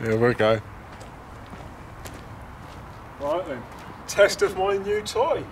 Here we go. Right then, test of my new toy.